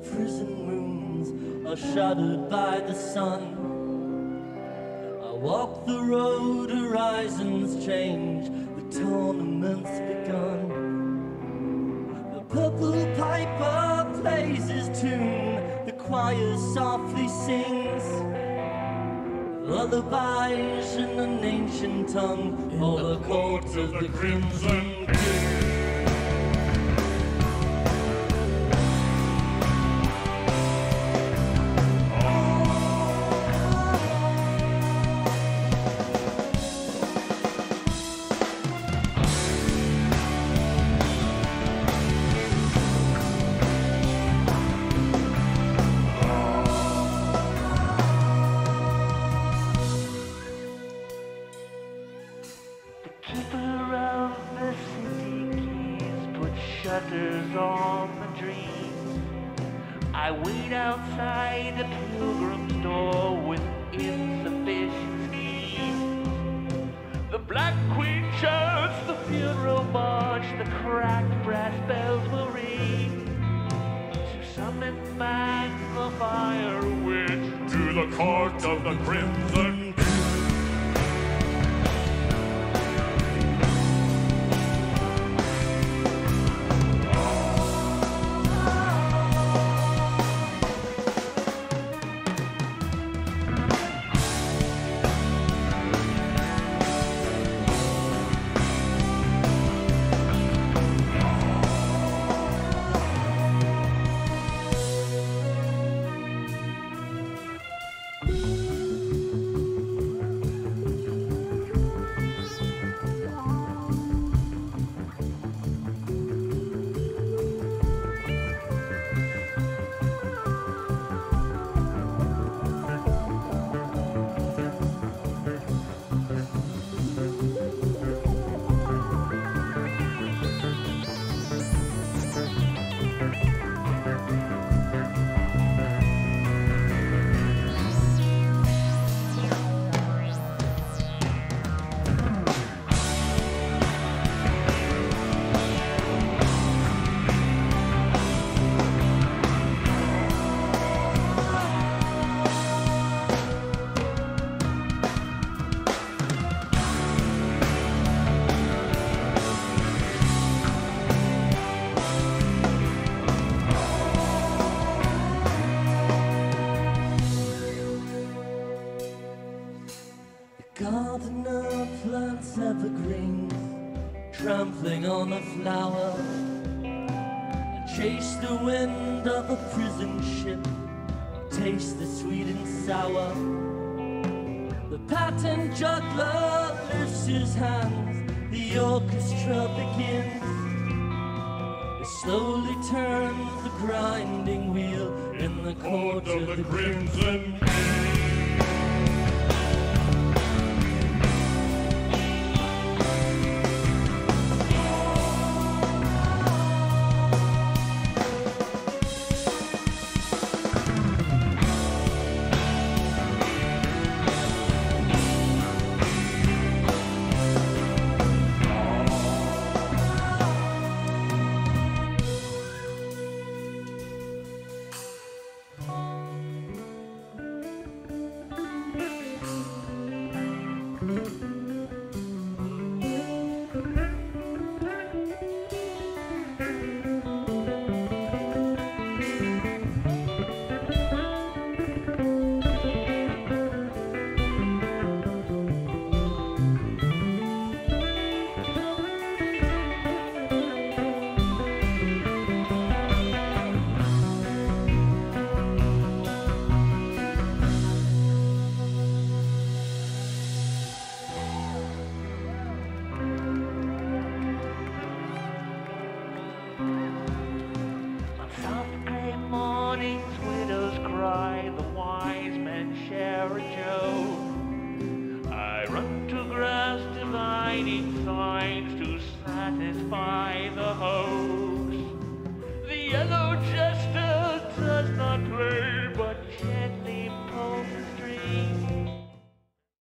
prison rooms are shadowed by the sun. I walk the road, horizons change, the tournament's begun. The purple piper plays his tune, the choir softly sings. Lullabies in an ancient tongue, for the court of the crimson king. On the dreams. I wait outside the pilgrim's door with insufficient schemes. The Black Queen shouts the funeral march, the cracked brass bells will ring. To summon back the fire witch To the court of the crimson The gardener plants evergreens, trampling on a flower. I chase the wind of a prison ship, taste the sweet and sour. The pattern juggler lifts his hands, the orchestra begins. It slowly turns the grinding wheel in the court Of the crimson On cry, the wise men share a joke. I run to grasp divining signs to satisfy the hoax. The yellow jester does not play.